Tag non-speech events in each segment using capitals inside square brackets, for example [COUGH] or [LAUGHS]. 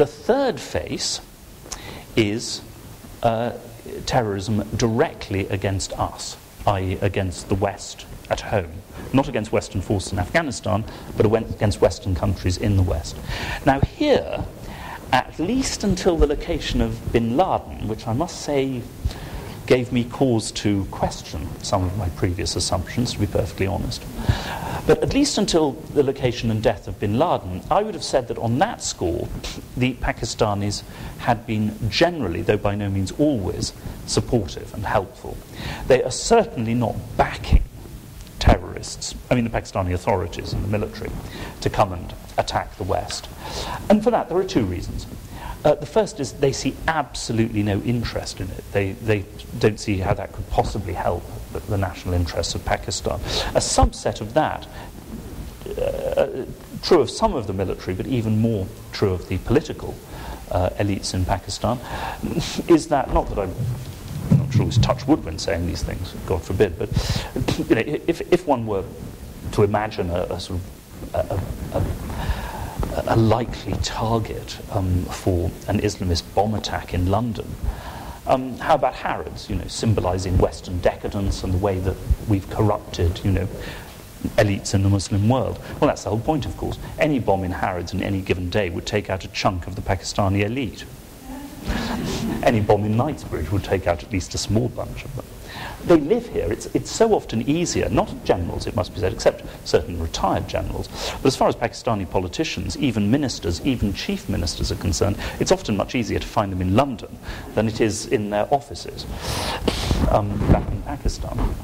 the third phase is uh, terrorism directly against us, i.e., against the West at home. Not against Western forces in Afghanistan, but against Western countries in the West. Now, here, at least until the location of bin Laden, which I must say gave me cause to question some of my previous assumptions, to be perfectly honest. But at least until the location and death of bin Laden, I would have said that on that score, the Pakistanis had been generally, though by no means always, supportive and helpful. They are certainly not backing terrorists, I mean the Pakistani authorities and the military, to come and attack the West. And for that, there are two reasons. Uh, the first is they see absolutely no interest in it. They, they don't see how that could possibly help the, the national interests of Pakistan. A subset of that, uh, true of some of the military, but even more true of the political uh, elites in Pakistan, [LAUGHS] is that, not that I'm not sure always touch wood when saying these things, God forbid, but you know, if, if one were to imagine a, a sort of a, a, a likely target um, for an Islamist bomb attack in London. Um, how about Harrods, you know, symbolizing Western decadence and the way that we've corrupted, you know, elites in the Muslim world? Well, that's the whole point, of course. Any bomb in Harrods in any given day would take out a chunk of the Pakistani elite. Any bomb in Knightsbridge would take out at least a small bunch of them. They live here. It's, it's so often easier, not generals, it must be said, except certain retired generals. But as far as Pakistani politicians, even ministers, even chief ministers are concerned, it's often much easier to find them in London than it is in their offices um, back in Pakistan.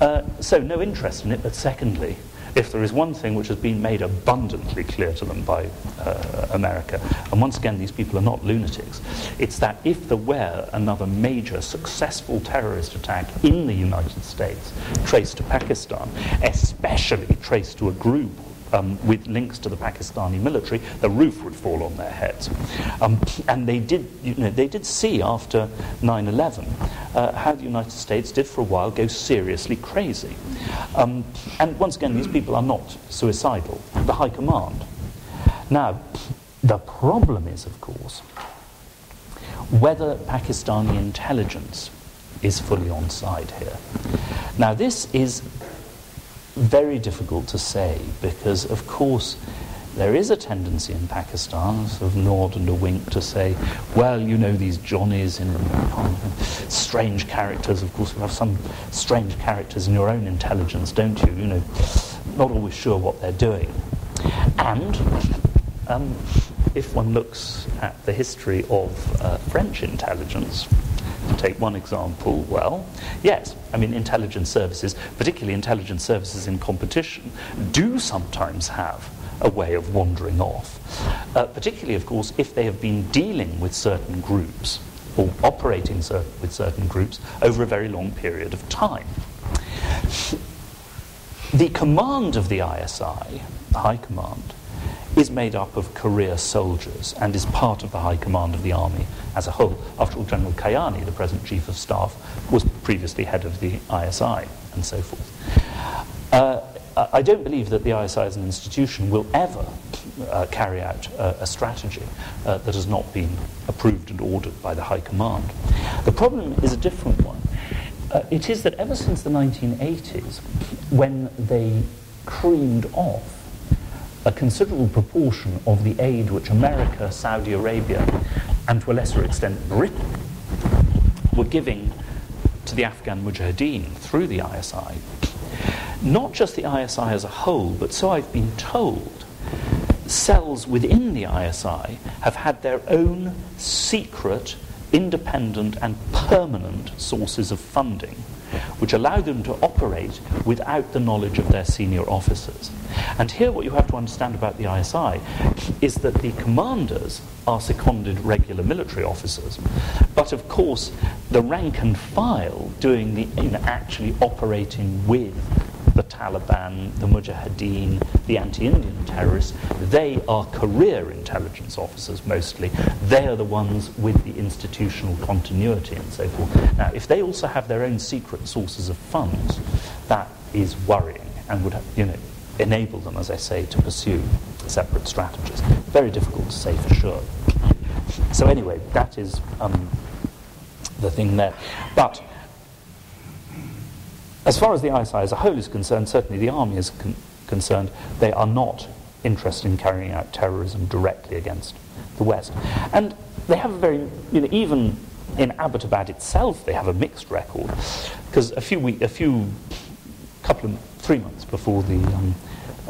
Uh, so, no interest in it, but secondly, if there is one thing which has been made abundantly clear to them by uh, America, and once again, these people are not lunatics, it's that if there were another major successful terrorist attack in the United States traced to Pakistan, especially traced to a group um, with links to the Pakistani military, the roof would fall on their heads. Um, and they did, you know, they did see after 9 11 uh, how the United States did for a while go seriously crazy. Um, and once again, these people are not suicidal, the High Command. Now, the problem is, of course, whether Pakistani intelligence is fully on side here. Now, this is very difficult to say because, of course, there is a tendency in Pakistan, sort of nod and a wink, to say, well, you know, these Johnnies in strange characters. Of course, you have some strange characters in your own intelligence, don't you? You know, not always sure what they're doing. And um, if one looks at the history of uh, French intelligence, to take one example, well, yes, I mean, intelligence services, particularly intelligence services in competition, do sometimes have a way of wandering off. Uh, particularly, of course, if they have been dealing with certain groups or operating cer- with certain groups over a very long period of time. The command of the ISI, the High Command, is made up of career soldiers and is part of the high command of the army as a whole. After all, General Kayani, the present chief of staff, was previously head of the ISI and so forth. Uh, I don't believe that the ISI as an institution will ever uh, carry out a strategy uh, that has not been approved and ordered by the High Command. The problem is a different one. Uh, it is that ever since the 1980s, when they creamed off a considerable proportion of the aid which America, Saudi Arabia, and to a lesser extent Britain were giving to the Afghan Mujahideen through the ISI. Not just the ISI as a whole, but so I've been told, cells within the ISI have had their own secret, independent, and permanent sources of funding which allow them to operate without the knowledge of their senior officers. And here, what you have to understand about the ISI is that the commanders are seconded regular military officers, but of course, the rank and file doing the actually operating with the Taliban, the Mujahideen, the anti Indian terrorists, they are career intelligence officers mostly. They are the ones with the institutional continuity and so forth. Now, if they also have their own secret sources of funds, that is worrying and would, you know, enable them, as I say, to pursue separate strategies. Very difficult to say for sure. So anyway, that is um, the thing there. But as far as the ISI as a whole is concerned, certainly the army is con- concerned, they are not interested in carrying out terrorism directly against the West. And they have a very, you know, even in Abbottabad itself, they have a mixed record. Because a few a few, couple of, three months before the um,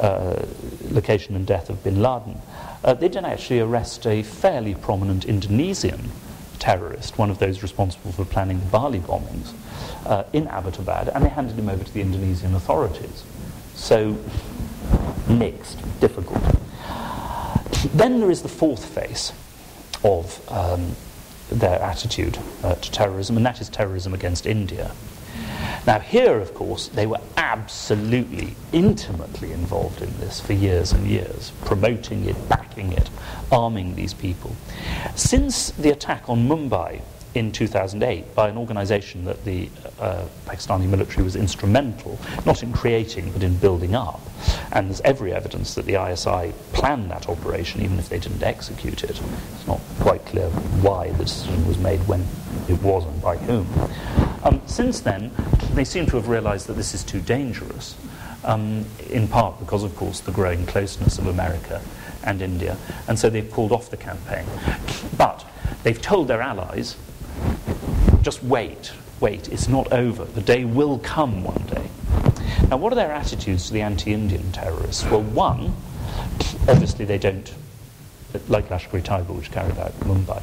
uh, location and death of bin Laden, uh, they did actually arrest a fairly prominent Indonesian terrorist, one of those responsible for planning the Bali bombings, uh, in Abbottabad, and they handed him over to the Indonesian authorities. So, mixed, difficult. Then there is the fourth phase of um, their attitude uh, to terrorism, and that is terrorism against India. Now, here, of course, they were absolutely intimately involved in this for years and years, promoting it, backing it, arming these people. Since the attack on Mumbai in 2008 by an organization that the uh, Pakistani military was instrumental, not in creating, but in building up. And there's every evidence that the ISI planned that operation, even if they didn't execute it. It's not quite clear why the decision was made, when it was, and by whom. Um, since then, they seem to have realized that this is too dangerous, um, in part because, of course, the growing closeness of America and India, and so they've pulled off the campaign. But they've told their allies just wait, wait, it's not over. The day will come one day. Now, what are their attitudes to the anti Indian terrorists? Well, one, obviously they don't, like Lashkar-e-Taiba, which carried out Mumbai.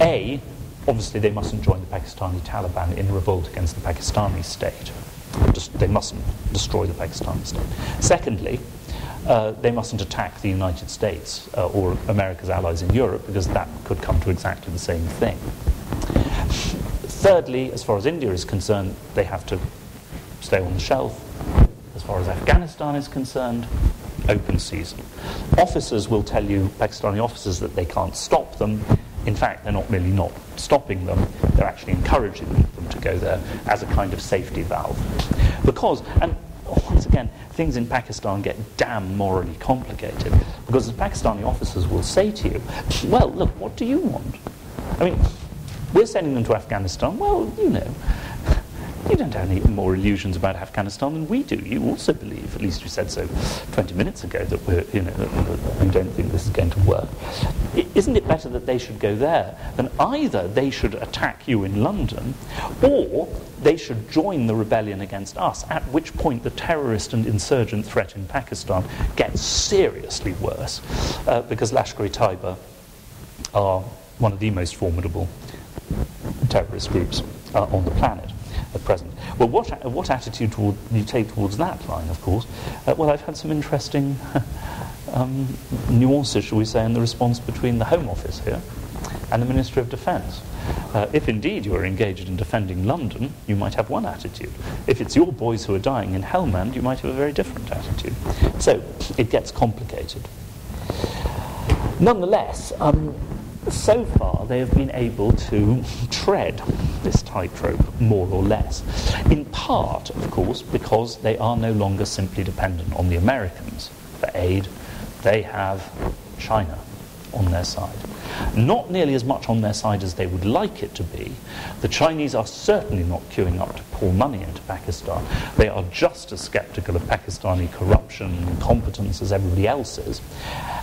A, obviously they mustn't join the Pakistani Taliban in a revolt against the Pakistani state. Just, they mustn't destroy the Pakistani state. Secondly, uh, they mustn't attack the United States uh, or America's allies in Europe because that could come to exactly the same thing. Thirdly, as far as India is concerned, they have to stay on the shelf. As far as Afghanistan is concerned, open season. Officers will tell you, Pakistani officers, that they can't stop them. In fact, they're not really not stopping them, they're actually encouraging them to go there as a kind of safety valve. Because, and again, things in Pakistan get damn morally complicated. Because the Pakistani officers will say to you, well, look, what do you want? I mean, we're sending them to Afghanistan. Well, you know, you don't have any more illusions about Afghanistan than we do. You also believe, at least you said so 20 minutes ago, that we're, you know, we don't think this is going to work. Isn't it better that they should go there than either they should attack you in London or they should join the rebellion against us, at which point the terrorist and insurgent threat in Pakistan gets seriously worse uh, because Lashkar-e-Taiba are one of the most formidable terrorist groups uh, on the planet at present. Well, what, what attitude do you take towards that line, of course? Uh, well, I've had some interesting [LAUGHS] um, nuances, shall we say, in the response between the Home Office here and the Ministry of Defence. Uh, if indeed you are engaged in defending London, you might have one attitude. If it's your boys who are dying in Helmand, you might have a very different attitude. So it gets complicated. Nonetheless, um, so far they have been able to tread this tightrope more or less. In part, of course, because they are no longer simply dependent on the Americans for aid, they have China on their side. Not nearly as much on their side as they would like it to be. The Chinese are certainly not queuing up to pour money into Pakistan. They are just as skeptical of Pakistani corruption and incompetence as everybody else is.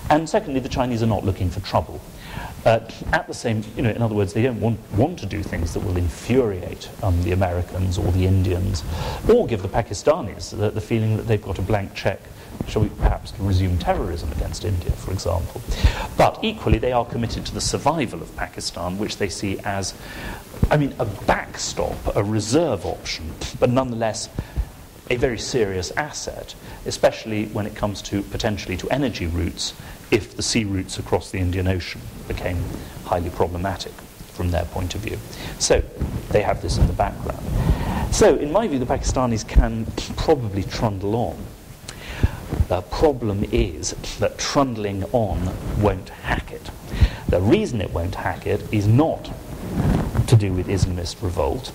And secondly, the Chinese are not looking for trouble. Uh, at the same, you know, in other words, they don't want, want to do things that will infuriate um, the Americans or the Indians, or give the Pakistanis the, the feeling that they've got a blank check shall we perhaps resume terrorism against India, for example. But equally, they are committed to the survival of Pakistan, which they see as, I mean, a backstop, a reserve option, but nonetheless a very serious asset, especially when it comes to potentially to energy routes if the sea routes across the Indian Ocean became highly problematic from their point of view. So they have this in the background. So, in my view, the Pakistanis can probably trundle on. The problem is that trundling on won't hack it. The reason it won't hack it is not to do with Islamist revolt,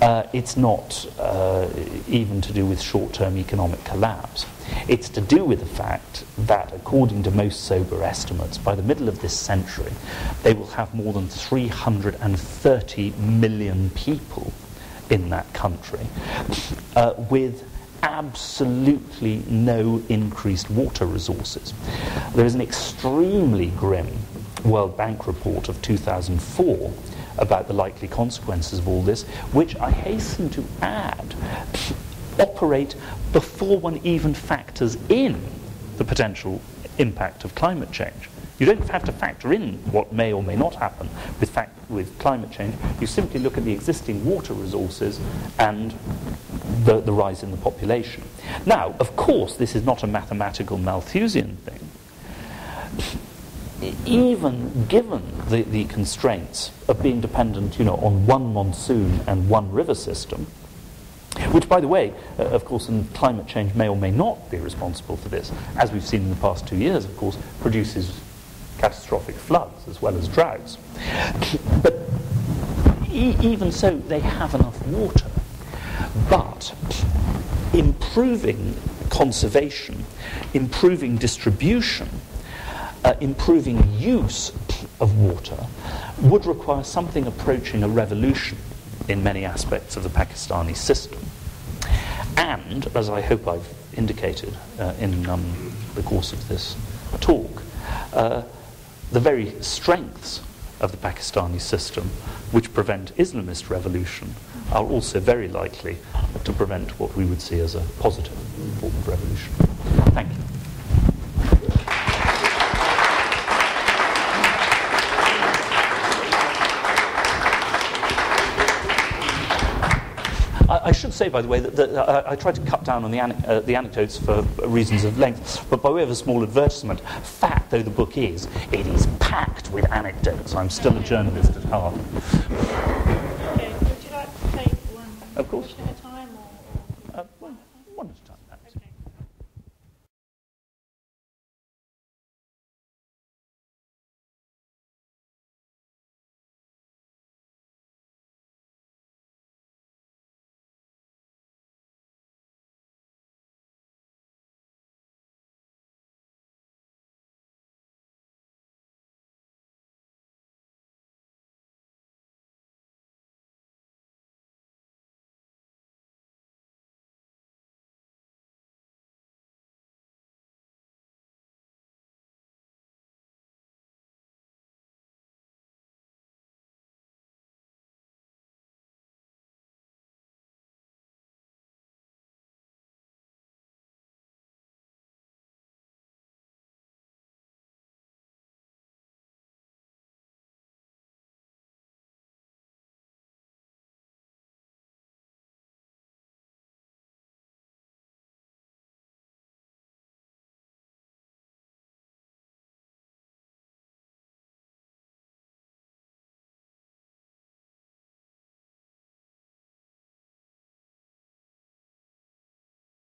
uh, it's not uh, even to do with short term economic collapse. It's to do with the fact that, according to most sober estimates, by the middle of this century, they will have more than 330 million people in that country uh, with absolutely no increased water resources. There is an extremely grim World Bank report of 2004 about the likely consequences of all this, which I hasten to add operate before one even factors in the potential impact of climate change. You don't have to factor in what may or may not happen with, fact, with climate change. You simply look at the existing water resources and the, the rise in the population. Now, of course, this is not a mathematical Malthusian. Even given the, the constraints of being dependent you know, on one monsoon and one river system, which, by the way, uh, of course, and climate change may or may not be responsible for this, as we've seen in the past two years, of course, produces catastrophic floods as well as droughts. But e- even so, they have enough water. But improving conservation, improving distribution, uh, improving use of water would require something approaching a revolution in many aspects of the Pakistani system. And, as I hope I've indicated uh, in um, the course of this talk, uh, the very strengths of the Pakistani system, which prevent Islamist revolution, are also very likely to prevent what we would see as a positive form of revolution. Thank you. I, should say, by the way, that, that uh, I tried to cut down on the, uh, the anecdotes for reasons of length, but by way of a small advertisement, fat though the book is, it is packed with anecdotes. I'm still a journalist at heart.